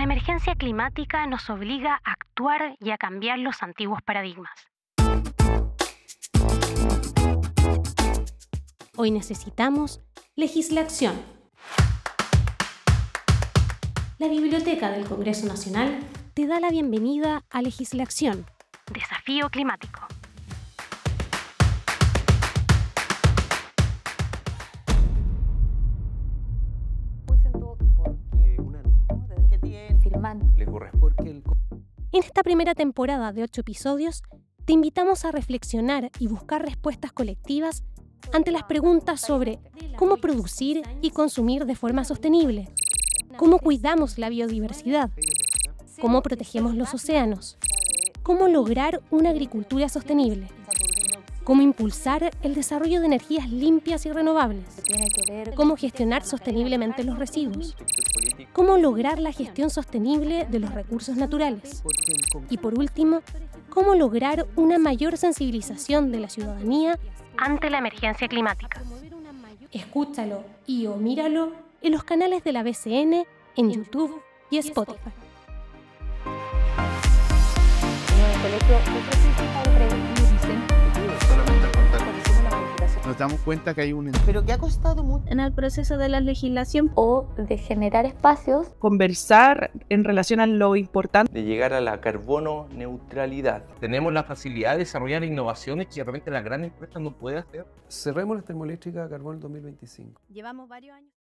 La emergencia climática nos obliga a actuar y a cambiar los antiguos paradigmas. Hoy necesitamos legislación. La Biblioteca del Congreso Nacional te da la bienvenida a Legislación, Desafío Climático. En esta primera temporada de ocho episodios, te invitamos a reflexionar y buscar respuestas colectivas ante las preguntas sobre cómo producir y consumir de forma sostenible, cómo cuidamos la biodiversidad, cómo protegemos los océanos, cómo lograr una agricultura sostenible, cómo impulsar el desarrollo de energías limpias y renovables, cómo gestionar sosteniblemente los residuos, cómo lograr la gestión sostenible de los recursos naturales y por último, cómo lograr una mayor sensibilización de la ciudadanía ante la emergencia climática. Escúchalo y o míralo en los canales de la BCN, en YouTube y Spotify. Nos damos cuenta que hay un... Pero que ha costado mucho en el proceso de la legislación o de generar espacios. Conversar en relación a lo importante. De llegar a la carbono neutralidad. Tenemos la facilidad de desarrollar innovaciones que realmente la gran empresa no puede hacer. Cerremos la termoeléctrica a carbono 2025. Llevamos varios años.